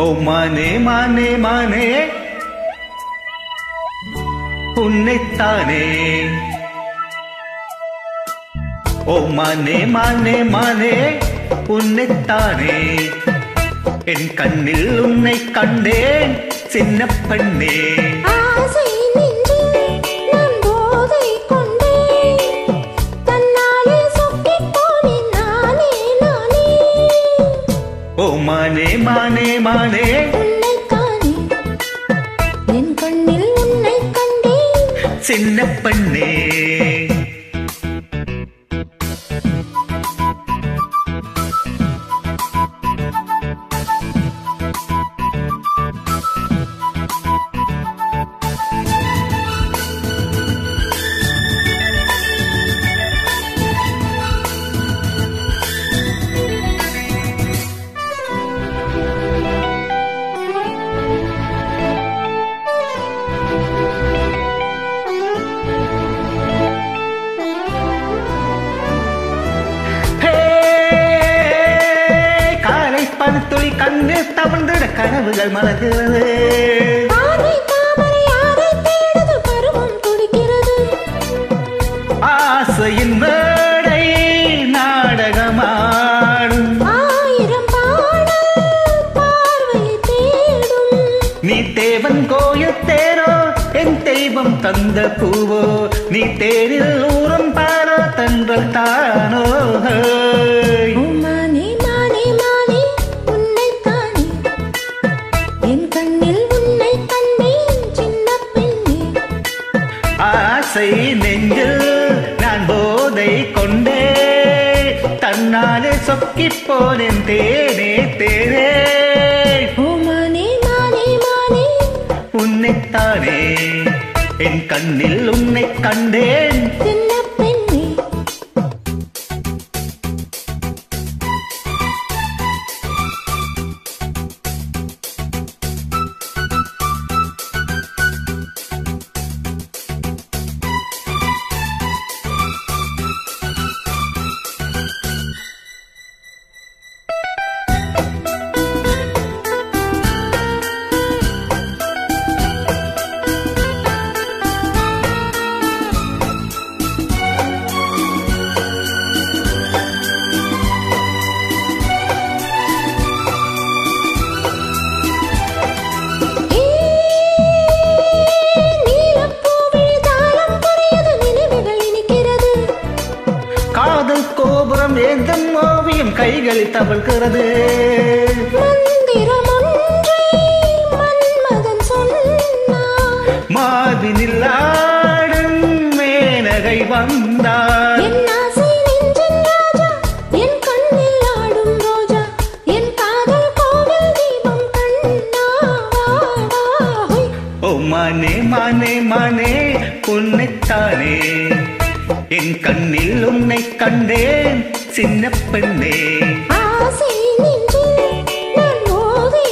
ஓ மானே மானே மானே. உன்னைத்தானே. ஓ மானே மானே மானே. உன்னைத்தானே. என் கண்ணில் உன்னை கண்டேன் சின்ன பெண்ணே. ஓ மானே மானே மானே. சின்ன பெண்ணே. கண்ணு தவழ்ந்திட கனவுகள் மலர்கிறது. ஆசையின் மேடை நாடகமாடும். ஆயிரம் நீ தேவன் கோயில் தேரோ என் தெய்வம் தந்த பூவோ நீ தேரில் ஊரம் பாரோ தன்றல் தானோ தன்னாலே சொக்கிப் போனேன் தேனே தேனே. ஓ மானே மானே மானே. உன்னைத்தானே. என் கண்ணில் உன்னை கண்டேன். ஏந்தும் ஓவியம் கைகளில் தவழ்கிறது. மாதினில் ஆடும் மேனகை வந்தார். மானே மானே மானே உன்னைத்தானே. என் கண்ணில் உன்னை கண்டேன். சின்ன பெண்ணே. ஆசை நெஞ்சில் நான் போதை